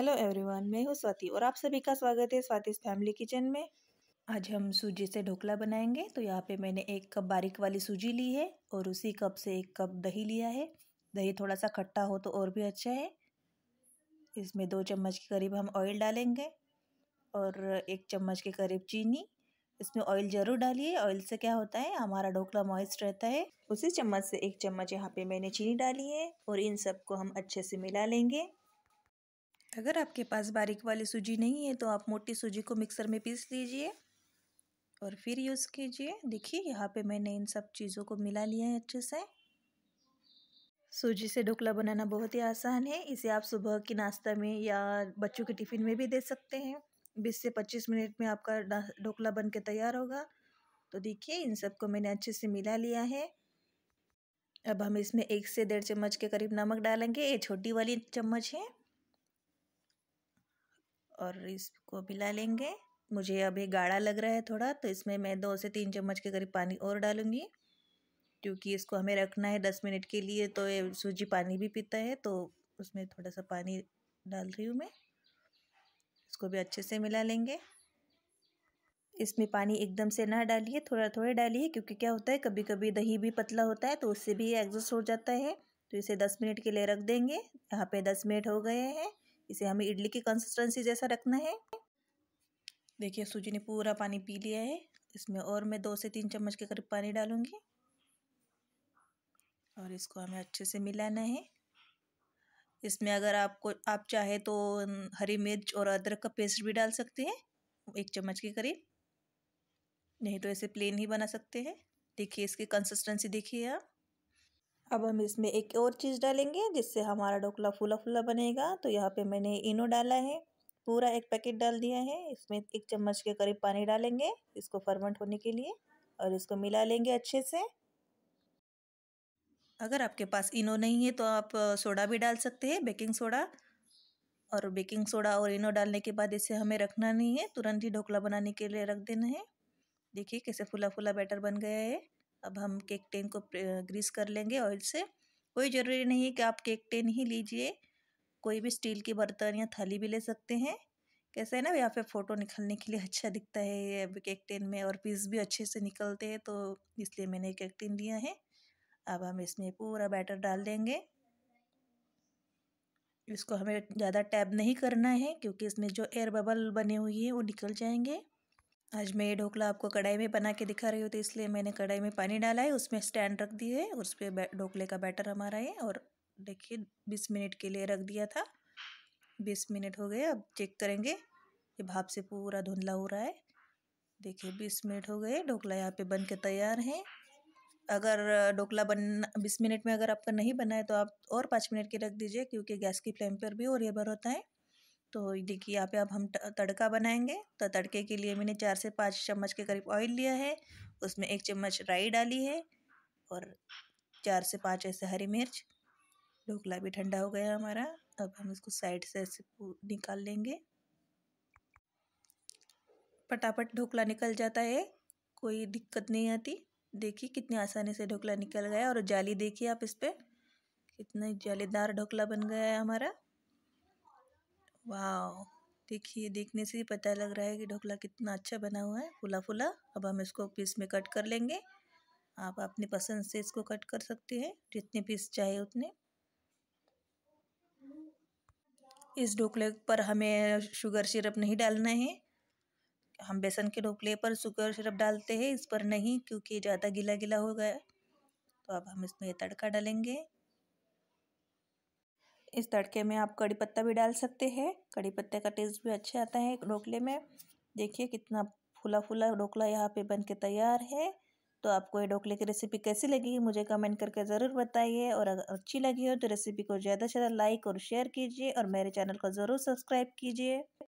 Hello everyone, मैं हूँ स्वाति और आप सभी का स्वागत है स्वाति फैमिली किचन में। आज हम सूजी से ढोकला बनाएँगे तो यहाँ पे मैंने एक कप बारीक वाली सूजी ली है और उसी कप से एक कप दही लिया है। दही थोड़ा सा खट्टा हो तो और भी अच्छा है। इसमें दो चम्मच के करीब हम ऑयल डालेंगे और एक चम्मच के करीब चीनी। इसमें ऑयल ज़रूर डालिए, ऑयल से क्या होता है, हमारा ढोकला मॉइस्ट रहता है। उसी चम्मच से एक चम्मच यहाँ पे मैंने चीनी डाली है और इन सबको हम अच्छे से मिला लेंगे। अगर आपके पास बारीक वाली सूजी नहीं है तो आप मोटी सूजी को मिक्सर में पीस लीजिए और फिर यूज़ कीजिए। देखिए, यहाँ पे मैंने इन सब चीज़ों को मिला लिया है अच्छे से। सूजी से ढोकला बनाना बहुत ही आसान है। इसे आप सुबह की नाश्ता में या बच्चों के टिफ़िन में भी दे सकते हैं। बीस से पच्चीस मिनट में आपका ढोकला बन के तैयार होगा। तो देखिए, इन सबको मैंने अच्छे से मिला लिया है। अब हम इसमें एक से डेढ़ चम्मच के करीब नमक डालेंगे। ये छोटी वाली चम्मच है। और इसको मिला लेंगे। मुझे अभी गाढ़ा लग रहा है थोड़ा तो इसमें मैं दो से तीन चम्मच के करीब पानी और डालूँगी, क्योंकि इसको हमें रखना है दस मिनट के लिए तो ये सूजी पानी भी पीता है तो उसमें थोड़ा सा पानी डाल रही हूँ मैं। इसको भी अच्छे से मिला लेंगे। इसमें पानी एकदम से ना डालिए थोड़ा थोड़ा डालिए, क्योंकि क्या होता है कभी कभी दही भी पतला होता है तो उससे भी एग्जस्ट हो जाता है। तो इसे दस मिनट के लिए रख देंगे। यहाँ पे दस मिनट हो गए हैं। इसे हमें इडली की कंसिस्टेंसी जैसा रखना है। देखिए सूजी ने पूरा पानी पी लिया है। इसमें और मैं दो से तीन चम्मच के करीब पानी डालूँगी। और इसको हमें अच्छे से मिलाना है। इसमें अगर आपको, आप चाहे तो हरी मिर्च और अदरक का पेस्ट भी डाल सकते हैं, एक चम्मच के करीब। नहीं तो ऐसे प्लेन ही बना सकते हैं। देखिए इसकी कंसिस्टेंसी देखिए आप। अब हम इसमें एक और चीज़ डालेंगे जिससे हमारा ढोकला फूला फूला बनेगा। तो यहाँ पे मैंने इनो डाला है, पूरा एक पैकेट डाल दिया है। इसमें एक चम्मच के करीब पानी डालेंगे इसको फर्मेंट होने के लिए और इसको मिला लेंगे अच्छे से। अगर आपके पास इनो नहीं है तो आप सोडा भी डाल सकते हैं, बेकिंग सोडा। और बेकिंग सोडा और इनो डालने के बाद इसे हमें रखना नहीं है, तुरंत ही ढोकला बनाने के लिए रख देना है। देखिए कैसे फुला फुला बैटर बन गया है। अब हम केक टेन को ग्रीस कर लेंगे ऑयल से कोई ज़रूरी नहीं है कि आप केक टेन ही लीजिए। कोई भी स्टील के बर्तन या थाली भी ले सकते हैं। कैसे है ना, यहाँ पे फ़ोटो निकलने के लिए अच्छा दिखता है ये केक टेन में और पीस भी अच्छे से निकलते हैं तो इसलिए मैंने केक टेन लिया है। अब हम इसमें पूरा बैटर डाल देंगे। इसको हमें ज़्यादा टैब नहीं करना है, क्योंकि इसमें जो एयर बबल बने हुई हैं वो निकल जाएँगे। आज मैं ये ढोकला आपको कढ़ाई में बना के दिखा रही हूँ तो इसलिए मैंने कढ़ाई में पानी डाला है, उसमें स्टैंड रख दिए है उस पर ढोकले का बैटर हमारा है, और देखिए बीस मिनट के लिए रख दिया था। बीस मिनट हो गए, अब चेक करेंगे, ये भाप से पूरा धुंधला हो रहा है। देखिए, बीस मिनट हो गए, ढोकला यहाँ पे बन के तैयार है। अगर ढोकला बन, बीस मिनट में अगर आपका नहीं बना है तो आप और पाँच मिनट के रख दीजिए, क्योंकि गैस की फ्लेम पर भी और ये भर होता है। तो देखिए, यहाँ पे अब हम तड़का बनाएँगे। तो तड़के के लिए मैंने चार से पाँच चम्मच के करीब ऑयल लिया है। उसमें एक चम्मच राई डाली है और चार से पाँच ऐसे हरी मिर्च। ढोकला भी ठंडा हो गया हमारा। अब हम इसको साइड से ऐसे निकाल लेंगे। फटाफट ढोकला निकल जाता है। कोई दिक्कत नहीं आती। देखिए, कितनी आसानी से ढोकला निकल गया और जाली देखिए आप इस पर कितना जालीदार ढोकला बन गया है हमारा। वाह देखिए, देखने से ही पता लग रहा है कि ढोकला कितना अच्छा बना हुआ है फुला फुला अब हम इसको पीस में कट कर लेंगे। आप अपनी पसंद से इसको कट कर सकते हैं, जितने पीस चाहे उतने। इस ढोकले पर हमें शुगर सिरप नहीं डालना है। हम बेसन के ढोकले पर शुगर सिरप डालते हैं, इस पर नहीं, क्योंकि ज़्यादा गीला गीला हो गया। तो अब हम इसमें तड़का डालेंगे। इस तड़के में आप कड़ी पत्ता भी डाल सकते हैं। कड़ी पत्ते का टेस्ट भी अच्छा आता है ढोकले में। देखिए कितना फूला फूला ढोकला यहाँ पे बन के तैयार है। तो आपको ये ढोकले की रेसिपी कैसी लगी, मुझे कमेंट करके ज़रूर बताइए। और अगर अच्छी लगी हो तो रेसिपी को ज़्यादा से ज़्यादा लाइक और शेयर कीजिए और मेरे चैनल को ज़रूर सब्सक्राइब कीजिए।